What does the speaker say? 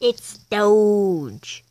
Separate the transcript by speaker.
Speaker 1: It's Doge.